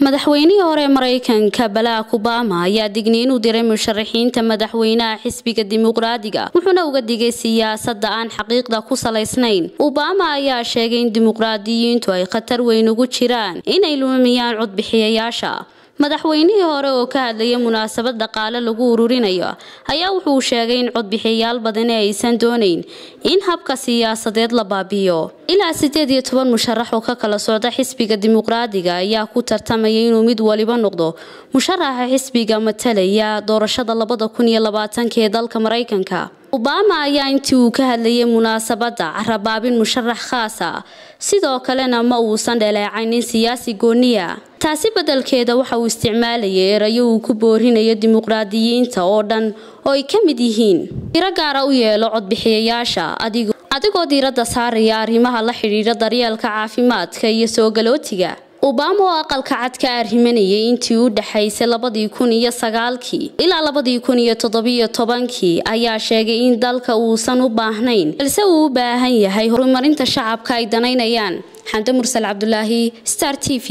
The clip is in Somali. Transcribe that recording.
madaxweynihii hore maraykanka barack obama ayaa digniin u diray musharaxiinta madaxweynaha xisbiga dimuqraadiga wuxuuna uga digay siyaasada aan xaqiiqda ku salaysnayn. Obama ayaa sheegay in dimuqraadiyiintu ay khatar weyn ugu jiraan inay lumiyaan codbixiyayaasha madaxweynihii hore oo ka hadlaya munaasabad dhaqaale lagu ururinayo ayaa wuxuu sheegay in codbixiyayaal badani aysan doonayn in habka siyaasadeed la baabiyo ilaa sideed iyo toban musharax oo ka kala socda xisbiga dimuqraadiga ayaa ku tartamaya inuu mid waliba noqdo. Musharaxa xisbiga matalaya doorashada labada kun iyo labaatanka dalka maraykanka obama ayaa intii uu ka hadlayay munaasabadda carabaabin musharax khaasa sidoo kalena ma uusan dhaleecaynin siyaasi gooniya. Taasi beddelkeeda waxa uu isticmaalayay erayo uu ku boorinayo dimuqraadiyiinta oo dhan oo ay ka mid yihiin. Tiro gaara u yeelo codbixiyayaasha adigoo diiradda saaraya arrimaha la xidhiidha daryeelka caafimaadka iyo soo galootiga obama oo aqalka cad ka arrimanayay intii u dhexaysay labadii kun iyo sagaalkii. Ilaa labadii kun iyo toddobiyo tobankii ayaa sheegay in dalka uusan u baahnayn balse uu u baahan yahay horumarinta shacabka ay danaynayaan. Xamde mursal cabdulaahi star t v